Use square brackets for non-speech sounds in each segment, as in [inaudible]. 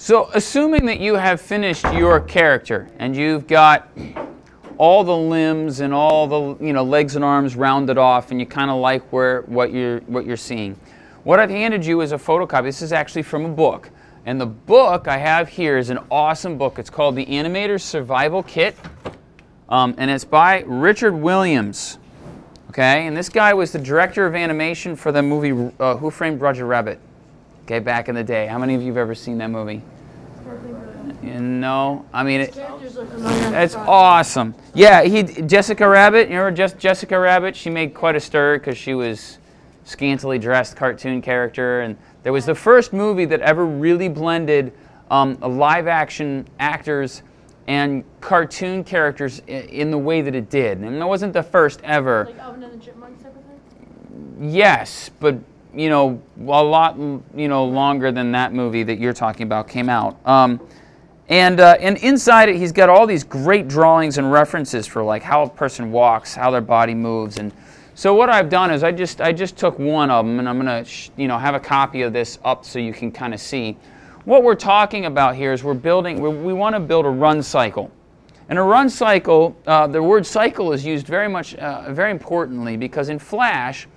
So assuming that you have finished your character and you've got all the limbs and all the you know legs and arms rounded off and you kind of like where what you're what you're seeing. What I've handed you is a photocopy. This is actually from a book. And the book I have here is an awesome book. It's called The Animator's Survival Kit. Um, and it's by Richard Williams. Okay, and this guy was the director of animation for the movie uh, Who Framed Roger Rabbit. Okay, back in the day. How many of you have ever seen that movie? You know, I mean, it, it's awesome. Yeah, he Jessica Rabbit. You remember just Jessica Rabbit? She made quite a stir because she was scantily dressed cartoon character, and there was the first movie that ever really blended um, live action actors and cartoon characters in the way that it did. And that wasn't the first ever. Like Alvin and the Chipmunks type of thing? Yes, but you know, a lot you know longer than that movie that you're talking about came out. Um, and uh, and inside it, he's got all these great drawings and references for like how a person walks, how their body moves, and so what I've done is I just I just took one of them, and I'm gonna you know have a copy of this up so you can kind of see. What we're talking about here is we're building, we're, we want to build a run cycle. And a run cycle, uh, the word cycle is used very much, uh, very importantly, because in Flash,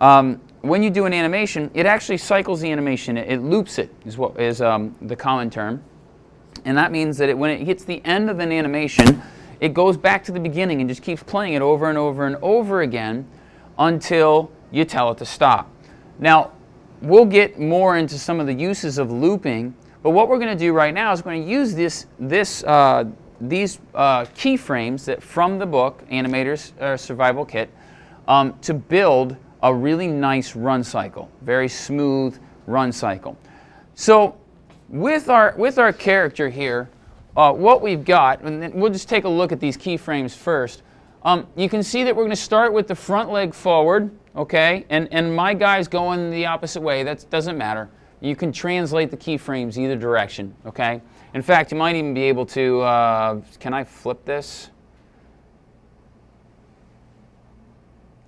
um, when you do an animation, it actually cycles the animation. It, it loops it, is what is um, the common term. And that means that it, when it hits the end of an animation, it goes back to the beginning and just keeps playing it over and over and over again until you tell it to stop. Now, we'll get more into some of the uses of looping, but what we're going to do right now is we're going to use this, this, uh, these uh, keyframes that from the book, Animator's uh, Survival Kit, um, to build a really nice run cycle, very smooth run cycle. So with our, with our character here, uh, what we've got, and we'll just take a look at these keyframes first. Um, you can see that we're going to start with the front leg forward, okay? And, and my guy's going the opposite way. That doesn't matter. You can translate the keyframes either direction, okay? In fact, you might even be able to, uh, can I flip this?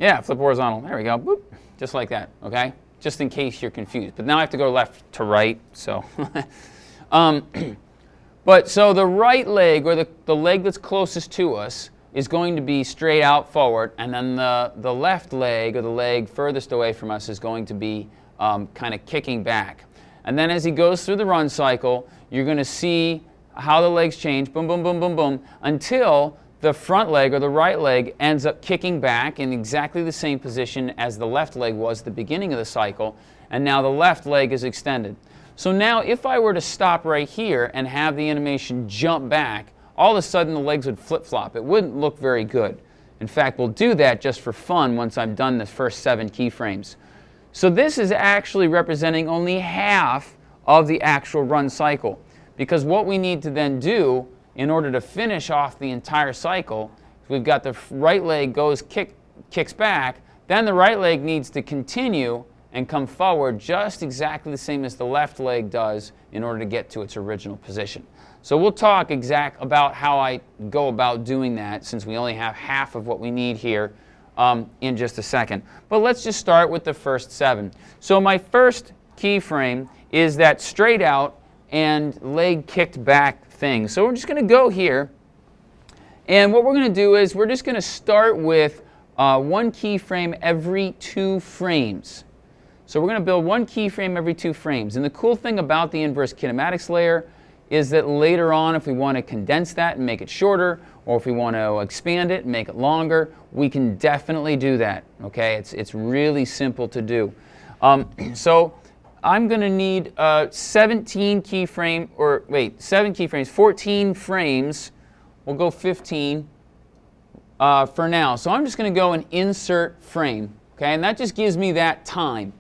Yeah, flip horizontal. There we go. Boop. Just like that, okay? Just in case you're confused. But now I have to go left to right, so. [laughs] um, [clears throat] but so the right leg, or the, the leg that's closest to us, is going to be straight out forward, and then the, the left leg, or the leg furthest away from us, is going to be um, kind of kicking back. And then as he goes through the run cycle, you're going to see how the legs change, boom, boom, boom, boom, boom, until the front leg or the right leg ends up kicking back in exactly the same position as the left leg was at the beginning of the cycle, and now the left leg is extended. So now if I were to stop right here and have the animation jump back, all of a sudden the legs would flip-flop. It wouldn't look very good. In fact, we'll do that just for fun once I've done the first seven keyframes. So this is actually representing only half of the actual run cycle. Because what we need to then do in order to finish off the entire cycle, we've got the right leg goes kick, kicks back, then the right leg needs to continue and come forward just exactly the same as the left leg does in order to get to its original position. So we'll talk exact about how I go about doing that since we only have half of what we need here um, in just a second. But let's just start with the first seven. So my first keyframe is that straight out and leg kicked back thing. So we're just going to go here. And what we're going to do is we're just going to start with uh, one keyframe every two frames. So we're going to build one keyframe every two frames. And the cool thing about the inverse kinematics layer is that later on, if we want to condense that and make it shorter, or if we want to expand it and make it longer, we can definitely do that. Okay, it's, it's really simple to do. Um, [clears throat] so I'm going to need uh, 17 keyframe, or wait, 7 keyframes, 14 frames. We'll go 15 uh, for now. So I'm just going to go and insert frame. Okay, and that just gives me that time.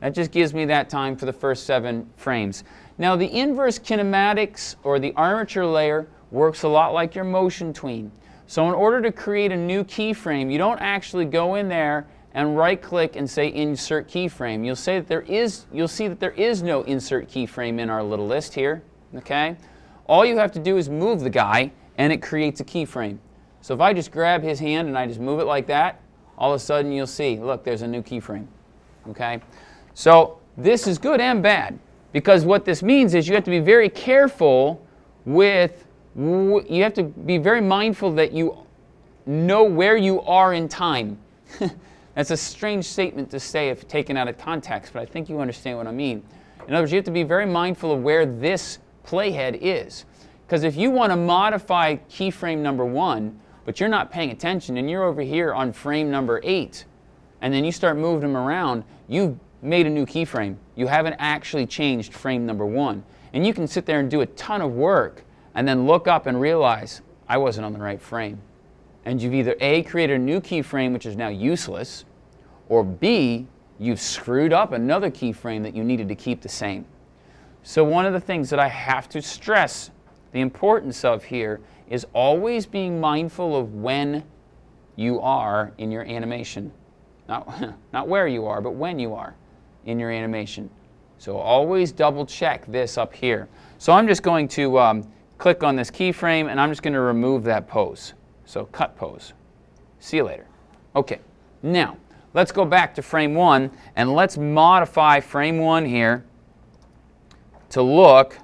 That just gives me that time for the first seven frames. Now the inverse kinematics or the armature layer works a lot like your motion tween. So in order to create a new keyframe, you don't actually go in there and right click and say insert keyframe. You'll say that there is you'll see that there is no insert keyframe in our little list here, okay? All you have to do is move the guy and it creates a keyframe. So if I just grab his hand and I just move it like that, all of a sudden you'll see, look, there's a new keyframe. Okay? So this is good and bad Because what this means is you have to be very careful with, you have to be very mindful that you know where you are in time. [laughs] That's a strange statement to say if taken out of context, but I think you understand what I mean. In other words, you have to be very mindful of where this playhead is. Because if you want to modify keyframe number one, but you're not paying attention and you're over here on frame number eight, and then you start moving them around, you've made a new keyframe. You haven't actually changed frame number one. And you can sit there and do a ton of work and then look up and realize, I wasn't on the right frame and you've either A, created a new keyframe which is now useless, or B, you've screwed up another keyframe that you needed to keep the same. So one of the things that I have to stress the importance of here is always being mindful of when you are in your animation. Not, [laughs] not where you are, but when you are in your animation. So always double check this up here. So I'm just going to um, click on this keyframe and I'm just going to remove that pose. So cut pose. See you later. Okay, now let's go back to frame one and let's modify frame one here to look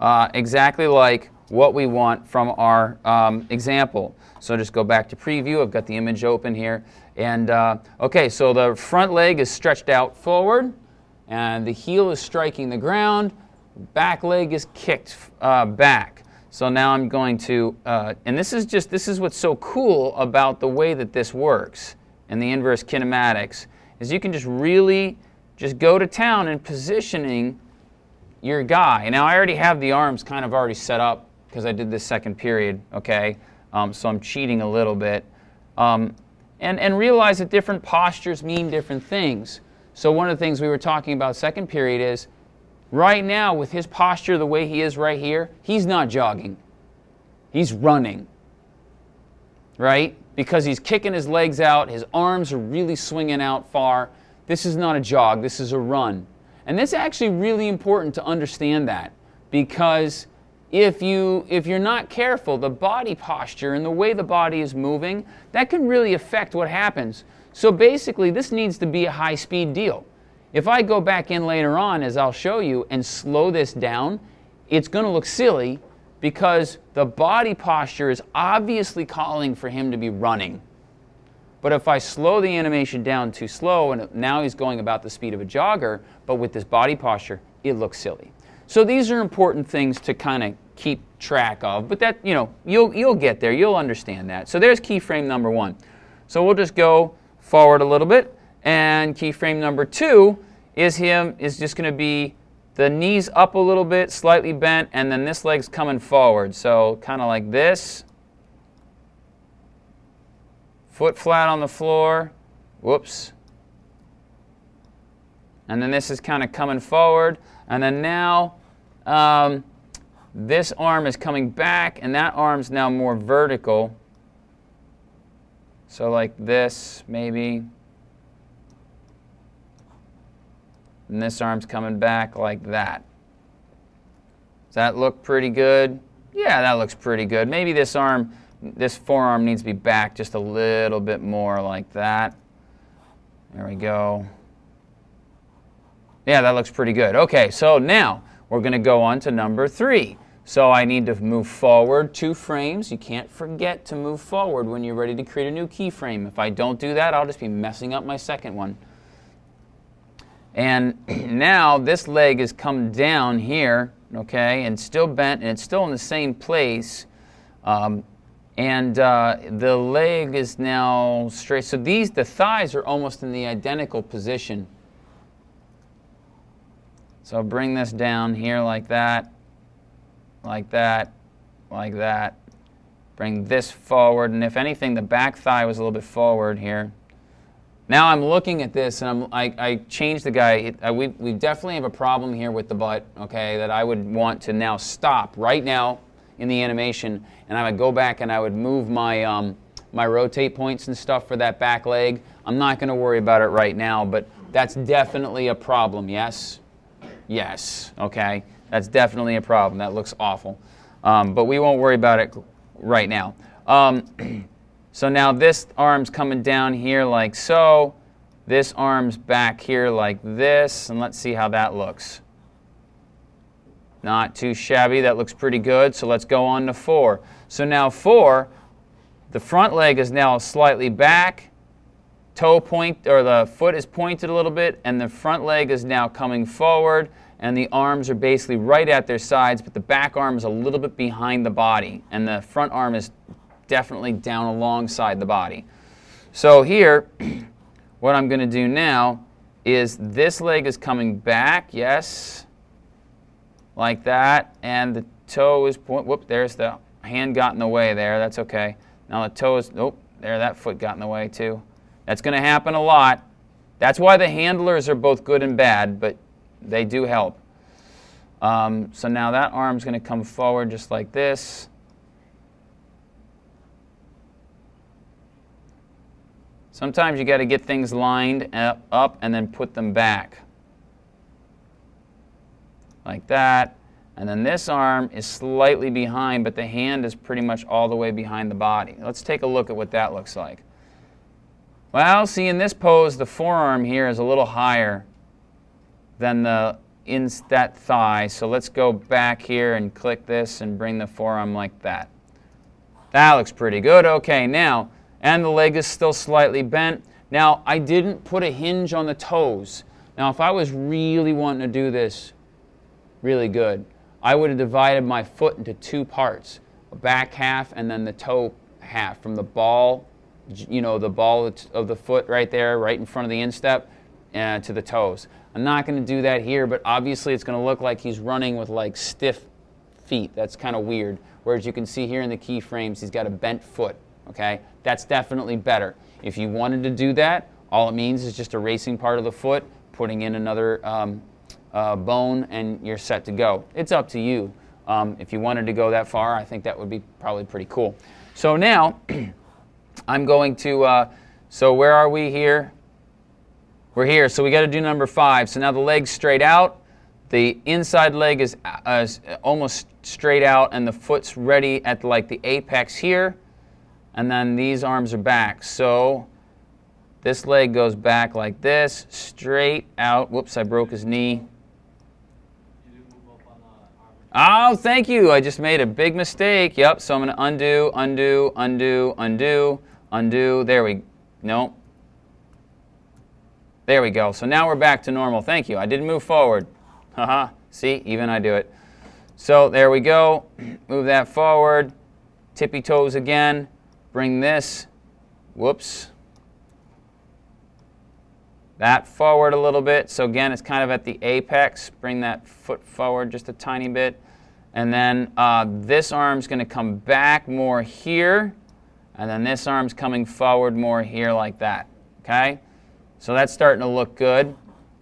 uh, exactly like what we want from our um, example. So just go back to preview. I've got the image open here. And uh, okay, so the front leg is stretched out forward and the heel is striking the ground. Back leg is kicked uh, back. So now I'm going to, uh, and this is just, this is what's so cool about the way that this works and the inverse kinematics, is you can just really just go to town in positioning your guy. Now I already have the arms kind of already set up because I did this second period, okay? Um, so I'm cheating a little bit. Um, and, and realize that different postures mean different things. So one of the things we were talking about second period is Right now, with his posture the way he is right here, he's not jogging. He's running. Right? Because he's kicking his legs out, his arms are really swinging out far. This is not a jog, this is a run. And it's actually really important to understand that because if you if you're not careful, the body posture and the way the body is moving, that can really affect what happens. So basically, this needs to be a high speed deal. If I go back in later on, as I'll show you, and slow this down, it's going to look silly because the body posture is obviously calling for him to be running. But if I slow the animation down too slow, and now he's going about the speed of a jogger, but with this body posture, it looks silly. So these are important things to kind of keep track of, but that, you know, you'll, you'll get there, you'll understand that. So there's keyframe number one. So we'll just go forward a little bit. And keyframe number two is him is just going to be the knees up a little bit, slightly bent, and then this leg's coming forward. So kind of like this. Foot flat on the floor. Whoops. And then this is kind of coming forward. And then now um, this arm is coming back, and that arm's now more vertical. So like this, maybe. And this arm's coming back like that. Does that look pretty good? Yeah, that looks pretty good. Maybe this arm, this forearm needs to be back just a little bit more like that. There we go. Yeah, that looks pretty good. Okay, so now we're going to go on to number three. So I need to move forward two frames. You can't forget to move forward when you're ready to create a new keyframe. If I don't do that, I'll just be messing up my second one. And [clears throat] now this leg has come down here, okay, and still bent, and it's still in the same place. Um, and uh, the leg is now straight. So these, the thighs are almost in the identical position. So bring this down here like that, like that, like that. Bring this forward, and if anything, the back thigh was a little bit forward here. Now I'm looking at this and I'm, I, I changed the guy. Uh, we, we definitely have a problem here with the butt, okay, that I would want to now stop right now in the animation and I would go back and I would move my, um, my rotate points and stuff for that back leg. I'm not going to worry about it right now, but that's definitely a problem, yes? Yes, okay? That's definitely a problem. That looks awful. Um, but we won't worry about it right now. Um, [clears throat] So now this arm's coming down here like so. This arm's back here like this. And let's see how that looks. Not too shabby. That looks pretty good. So let's go on to four. So now four, the front leg is now slightly back. Toe point, or the foot is pointed a little bit, and the front leg is now coming forward, and the arms are basically right at their sides, but the back arm is a little bit behind the body, and the front arm is definitely down alongside the body. So here, [clears throat] what I'm going to do now is this leg is coming back, yes, like that, and the toe is, point, whoop, there's the hand got in the way there, that's okay. Now the toe is, nope, there, that foot got in the way too. That's going to happen a lot. That's why the handlers are both good and bad, but they do help. Um, so now that arm's going to come forward just like this. Sometimes you got to get things lined up and then put them back. Like that. And then this arm is slightly behind, but the hand is pretty much all the way behind the body. Let's take a look at what that looks like. Well, see in this pose, the forearm here is a little higher than the in that thigh. So let's go back here and click this and bring the forearm like that. That looks pretty good. Okay, now and the leg is still slightly bent. Now, I didn't put a hinge on the toes. Now, if I was really wanting to do this really good, I would have divided my foot into two parts, a back half and then the toe half from the ball, you know, the ball of the foot right there, right in front of the instep, uh, to the toes. I'm not going to do that here, but obviously it's going to look like he's running with like stiff feet. That's kind of weird. Whereas you can see here in the keyframes, he's got a bent foot okay? That's definitely better. If you wanted to do that, all it means is just erasing part of the foot, putting in another um, uh, bone, and you're set to go. It's up to you. Um, if you wanted to go that far, I think that would be probably pretty cool. So now, [clears throat] I'm going to, uh, so where are we here? We're here, so we got to do number five. So now the leg's straight out, the inside leg is, uh, is almost straight out, and the foot's ready at like the apex here and then these arms are back. So this leg goes back like this, straight out. Whoops, I broke his knee. Oh, thank you. I just made a big mistake. Yep, so I'm going to undo, undo, undo, undo, undo. There we No. There we go. So now we're back to normal. Thank you. I didn't move forward. Haha. See, even I do it. So there we go. [clears throat] Move that forward. Tippy toes again bring this, whoops, that forward a little bit. So again, it's kind of at the apex. Bring that foot forward just a tiny bit. And then uh, this arm's going to come back more here. And then this arm's coming forward more here like that. Okay? So that's starting to look good.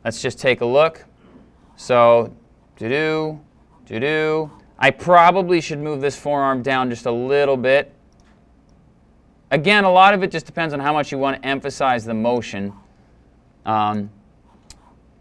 Let's just take a look. So, do-do, do-do. I probably should move this forearm down just a little bit. Again, a lot of it just depends on how much you want to emphasize the motion. Um,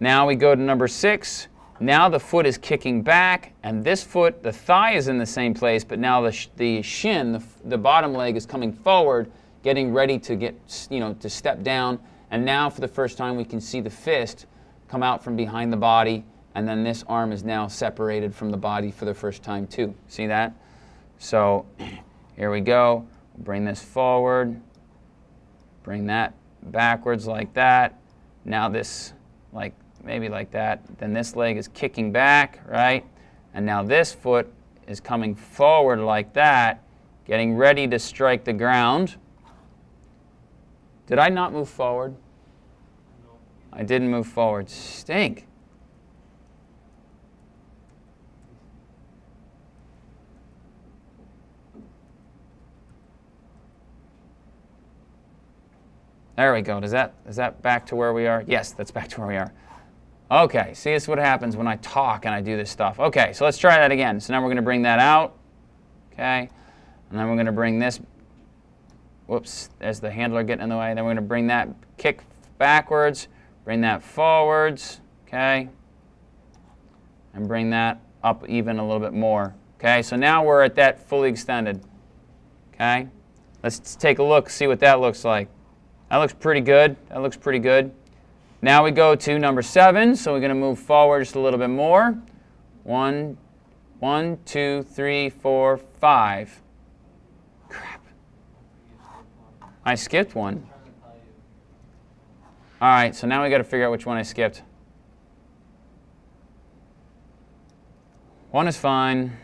now we go to number six. Now the foot is kicking back, and this foot, the thigh is in the same place, but now the, sh the shin, the, the bottom leg, is coming forward, getting ready to get, you know, to step down. And now for the first time, we can see the fist come out from behind the body, and then this arm is now separated from the body for the first time too. See that? So [clears throat] here we go. Bring this forward. Bring that backwards like that. Now this, like maybe like that. Then this leg is kicking back, right? And now this foot is coming forward like that, getting ready to strike the ground. Did I not move forward? I didn't move forward. Stink. There we go. Does that, is that back to where we are? Yes, that's back to where we are. Okay, see, this is what happens when I talk and I do this stuff. Okay, so let's try that again. So now we're going to bring that out. Okay, and then we're going to bring this, whoops, there's the handler getting in the way. Then we're going to bring that kick backwards, bring that forwards, okay, and bring that up even a little bit more. Okay, so now we're at that fully extended. Okay, let's take a look, see what that looks like. That looks pretty good. That looks pretty good. Now we go to number seven, so we're going to move forward just a little bit more. One, One, two, three, four, five. Crap. I skipped one. All right, so now we got to figure out which one I skipped. One is fine.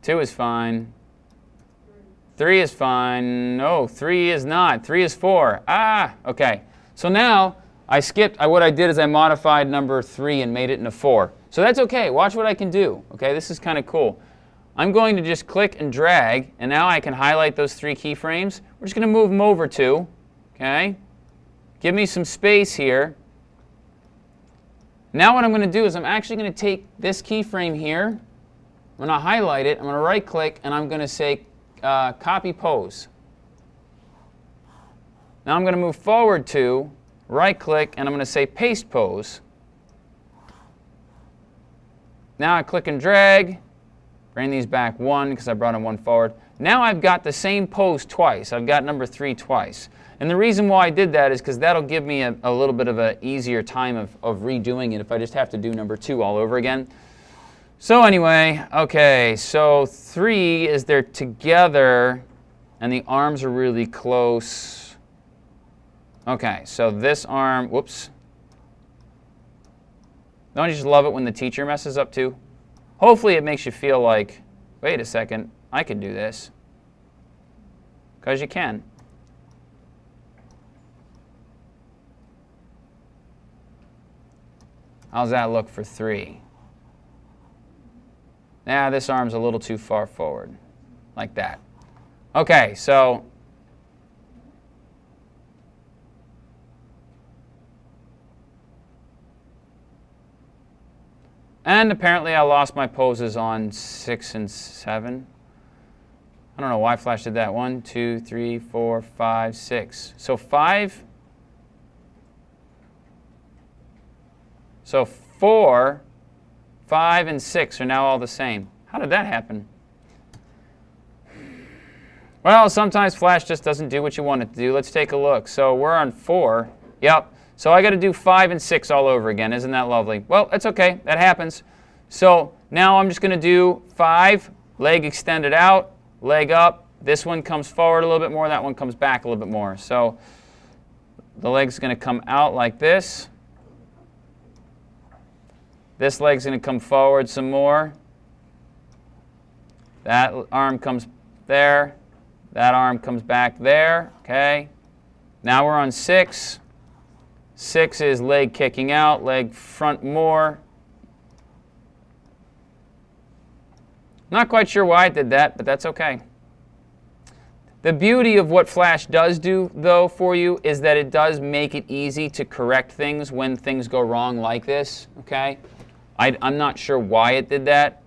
Two is fine. Three is fine. No, three is not. Three is four. Ah, okay. So now I skipped, I, what I did is I modified number three and made it into four. So that's okay. Watch what I can do. Okay, this is kind of cool. I'm going to just click and drag, and now I can highlight those three keyframes. We're just going to move them over to, okay? Give me some space here. Now what I'm going to do is I'm actually going to take this keyframe here. I'm going to highlight it. I'm going to right click, and I'm going to say uh, copy pose. Now I'm going to move forward to right click, and I'm going to say paste pose. Now I click and drag. Bring these back one because I brought them one forward. Now I've got the same pose twice. I've got number three twice. And the reason why I did that is because that'll give me a, a, little bit of an easier time of, of redoing it if I just have to do number two all over again. So anyway, okay, so three is they're together and the arms are really close. Okay, so this arm, whoops. Don't you just love it when the teacher messes up too? Hopefully it makes you feel like, wait a second, I can do this. Because you can. How's that look for three? Now this arm's a little too far forward, like that. Okay, so And apparently I lost my poses on 6 and 7. I don't know why Flash did that. One, two, three, four, five, six. So 5. So 4, 5, and 6 are now all the same. How did that happen? Well, sometimes Flash just doesn't do what you want it to do. Let's take a look. So we're on 4. Yep. So I got to do 5 and 6 all over again. Isn't that lovely? Well, that's okay. That happens. So now I'm just going to do 5, leg extended out, leg up. This one comes forward a little bit more. That one comes back a little bit more. So the leg's going to come out like this. This leg's going to come forward some more. That arm comes there. That arm comes back there. Okay. Now we're on 6. Six is leg kicking out, leg front more. Not quite sure why I did that, but that's okay. The beauty of what Flash does do, though, for you is that it does make it easy to correct things when things go wrong like this, okay? I, am not sure why it did that,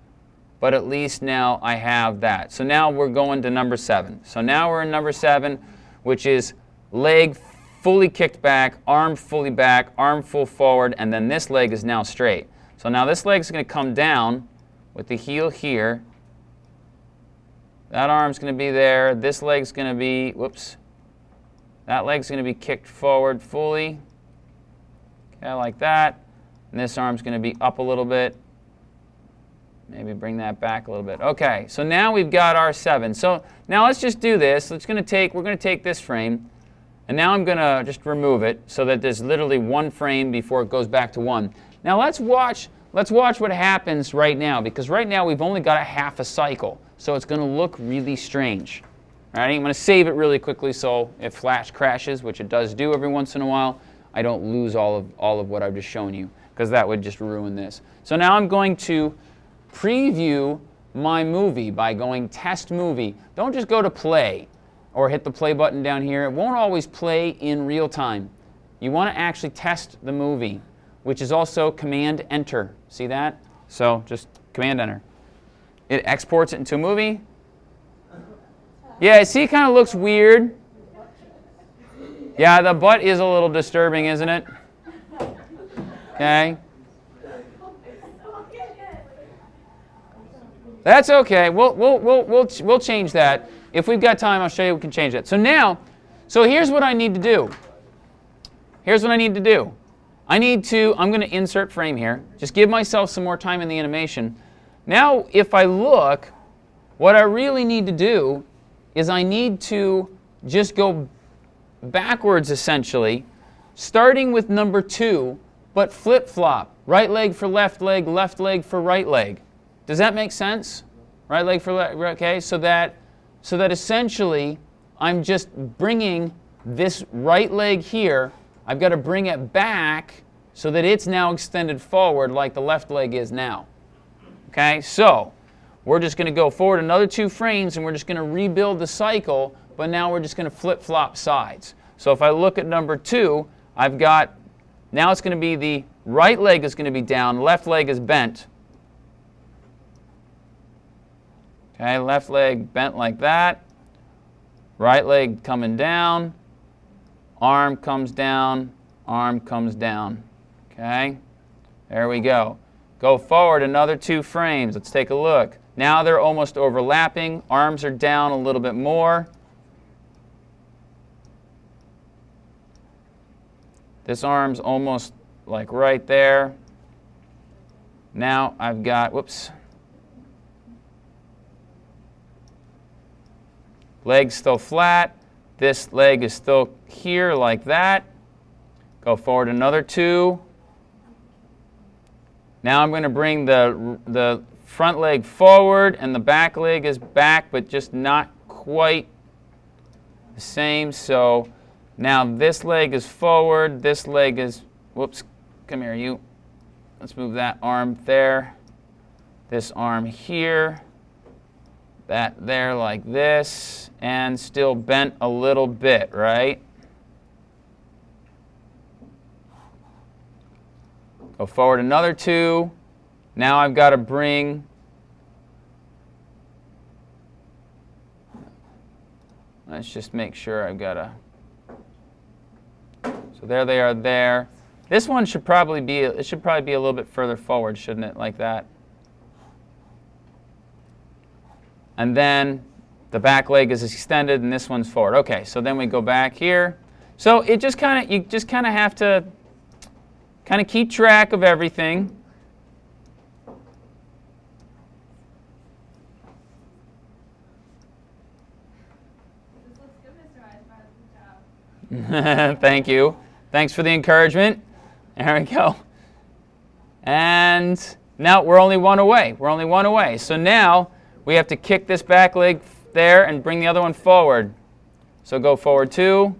but at least now I have that. So now we're going to number seven. So now we're in number seven, which is leg fully kicked back, arm fully back, arm full forward, and then this leg is now straight. So now this leg is going to come down with the heel here. That arm's going to be there. This leg's going to be, whoops, that leg's going to be kicked forward fully, okay, like that. And this arm's going to be up a little bit. Maybe bring that back a little bit. Okay, so now we've got our seven. So now let's just do this. Let's going to take, we're going to take this frame. And now I'm going to just remove it so that there's literally one frame before it goes back to one. Now let's watch, let's watch what happens right now because right now we've only got a half a cycle. So it's going to look really strange. All right, I'm going to save it really quickly so if Flash crashes, which it does do every once in a while, I don't lose all of, all of what I've just shown you because that would just ruin this. So now I'm going to preview my movie by going test movie. Don't just go to play or hit the play button down here. It won't always play in real time. You want to actually test the movie, which is also Command Enter. See that? So just Command Enter. It exports it into a movie. Yeah, see, it kind of looks weird. Yeah, the butt is a little disturbing, isn't it? Okay. That's okay. We'll, we'll, we'll, we'll, we'll change that. If we've got time, I'll show you we can change that. So now, so here's what I need to do. Here's what I need to do. I need to, I'm going to insert frame here. Just give myself some more time in the animation. Now, if I look, what I really need to do is I need to just go backwards essentially, starting with number two, but flip-flop. Right leg for left leg, left leg for right leg. Does that make sense? Right leg for left, okay? So that, so that essentially I'm just bringing this right leg here, I've got to bring it back so that it's now extended forward like the left leg is now. Okay, so we're just going to go forward another two frames and we're just going to rebuild the cycle, but now we're just going to flip-flop sides. So if I look at number two, I've got, now it's going to be the right leg is going to be down, left leg is bent. Okay, left leg bent like that, right leg coming down, arm comes down, arm comes down. Okay, there we go. Go forward another two frames. Let's take a look. Now they're almost overlapping. Arms are down a little bit more. This arm's almost like right there. Now I've got, whoops, leg's still flat. This leg is still here like that. Go forward another two. Now I'm going to bring the, the front leg forward and the back leg is back, but just not quite the same. So now this leg is forward, this leg is, whoops, come here, you. Let's move that arm there, this arm here, that there like this, and still bent a little bit, right? Go forward another two. Now I've got to bring Let's just make sure I've got a So there they are there. This one should probably be it should probably be a little bit further forward, shouldn't it? Like that. And then the back leg is extended and this one's forward. Okay, so then we go back here. So it just kind of you just kind of have to kind of keep track of everything. [laughs] Thank you. Thanks for the encouragement. There we go. And now we're only one away. We're only one away. So now we have to kick this back leg there and bring the other one forward. So go forward two,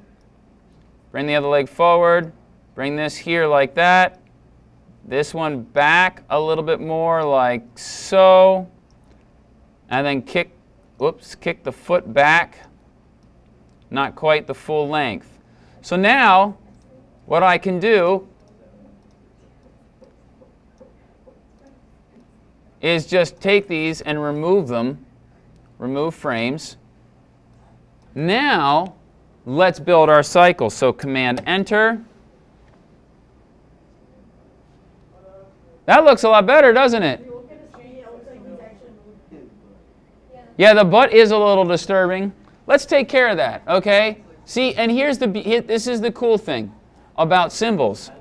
bring the other leg forward, Bring this here like that. This one back a little bit more like so. And then kick, whoops, kick the foot back. Not quite the full length. So now, what I can do is just take these and remove them, remove frames. Now, let's build our cycle. So Command Enter. That looks a lot better, doesn't it? Yeah, the butt is a little disturbing. Let's take care of that, okay? See, and here's the, this is the cool thing about symbols.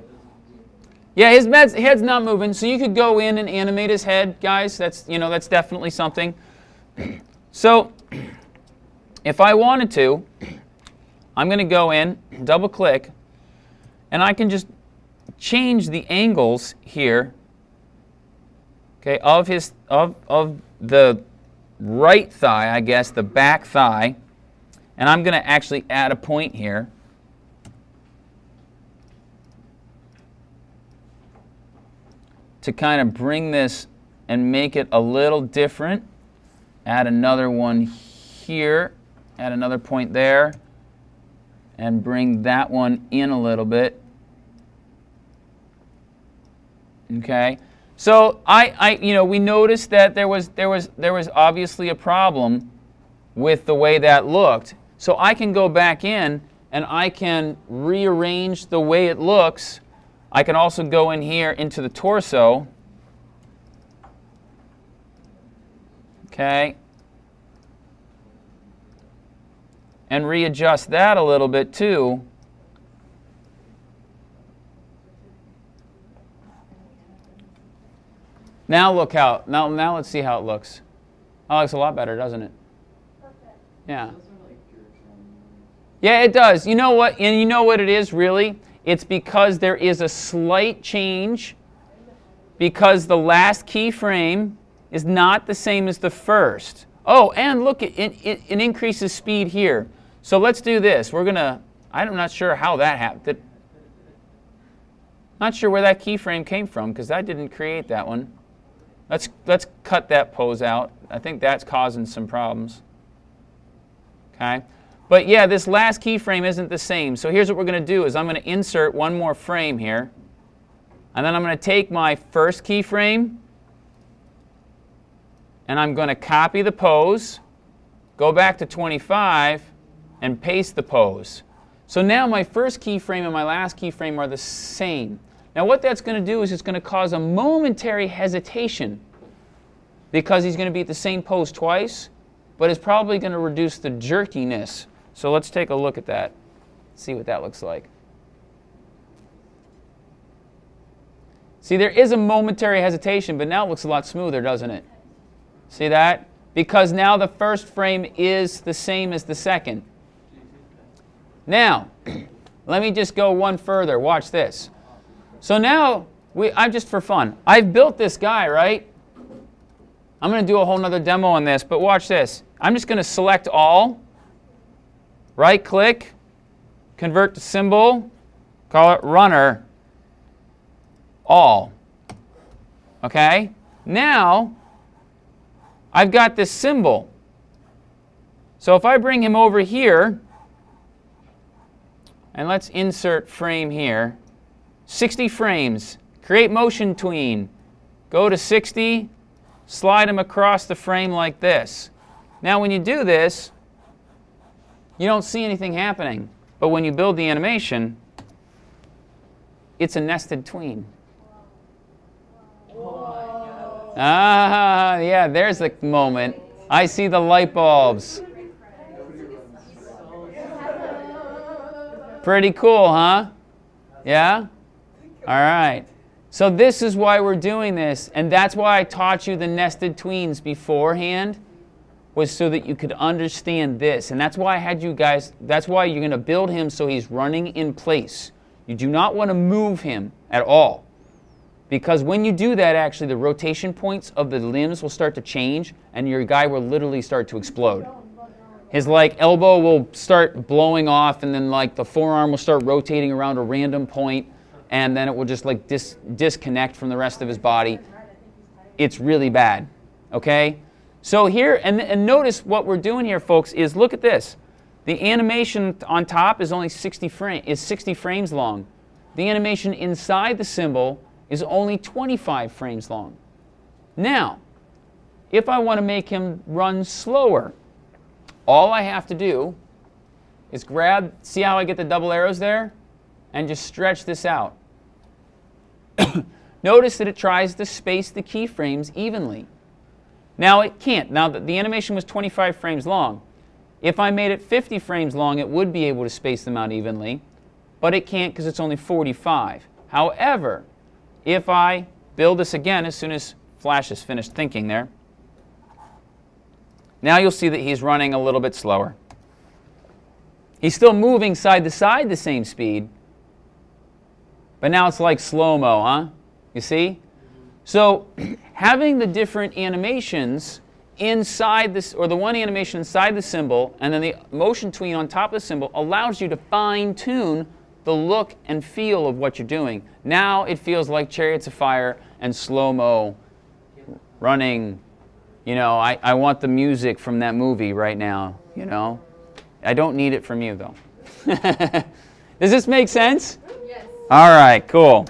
Yeah, his head's not moving, so you could go in and animate his head, guys. That's, you know, that's definitely something. [clears throat] So, [clears throat] if I wanted to, I'm going to go in, double click, and I can just change the angles here okay, of his of of the right thigh, I guess, the back thigh, and I'm going to actually add a point here. To kind of bring this and make it a little different. Add another one here, add another point there, and bring that one in a little bit. Okay. So I, I, you know, we noticed that there was, there, was, there was obviously a problem with the way that looked. So I can go back in and I can rearrange the way it looks. I can also go in here into the torso. Okay. And readjust that a little bit too. Now look how, now, now let's see how it looks. Oh, it looks a lot better, doesn't it? Yeah. Yeah, it does. You know what, and you know what it is really? It's because there is a slight change because the last keyframe is not the same as the first. Oh, and look, it, it, it increases speed here. So let's do this. We're going to, I'm not sure how that happened. Not sure where that keyframe came from because I didn't create that one. Let's, let's cut that pose out. I think that's causing some problems. Okay. But yeah, this last keyframe isn't the same. So here's what we're going to do is I'm going to insert one more frame here. And then I'm going to take my first keyframe and I'm going to copy the pose, go back to 25, and paste the pose. So now my first keyframe and my last keyframe are the same. Now what that's going to do is it's going to cause a momentary hesitation because he's going to be at the same pose twice, but it's probably going to reduce the jerkiness. So let's take a look at that, see what that looks like. See, there is a momentary hesitation, but now it looks a lot smoother, doesn't it? See that? Because now the first frame is the same as the second. Now, [clears throat] let me just go one further. Watch this. So now, we, I'm just for fun. I've built this guy, right? I'm going to do a whole nother demo on this, but watch this. I'm just going to select all, right click, convert to symbol, call it runner, all. Okay? Now, I've got this symbol. So if I bring him over here, and let's insert frame here. 60 frames. Create motion tween. Go to 60. Slide him across the frame like this. Now when you do this, you don't see anything happening. But when you build the animation, it's a nested tween. Ah, yeah, there's the moment. I see the light bulbs. Pretty cool, huh? Yeah? All right. So this is why we're doing this, and that's why I taught you the nested tweens beforehand, was so that you could understand this. And that's why I had you guys, that's why you're going to build him so he's running in place. You do not want to move him at all. Because when you do that, actually, the rotation points of the limbs will start to change, and your guy will literally start to explode his like elbow will start blowing off and then like the forearm will start rotating around a random point and then it will just like dis- disconnect from the rest of his body it's really bad okay so here and, and notice what we're doing here folks is look at this the animation on top is only 60 frame is 60 frames long the animation inside the symbol is only 25 frames long now if i want to make him run slower all I have to do is grab, see how I get the double arrows there? And just stretch this out. [coughs] Notice that it tries to space the keyframes evenly. Now it can't. Now the, the animation was 25 frames long. If I made it 50 frames long, it would be able to space them out evenly, but it can't because it's only 45. However, if I build this again as soon as Flash has finished thinking there, now you'll see that he's running a little bit slower. He's still moving side to side the same speed, but now it's like slow-mo, huh? You see? So [clears throat] having the different animations inside this, or the one animation inside the symbol, and then the motion tween on top of the symbol allows you to fine-tune the look and feel of what you're doing. Now it feels like Chariots of Fire and slow-mo running you know, I, I want the music from that movie right now, you know. I don't need it from you, though. [laughs] Does this make sense? Yes. All right, cool.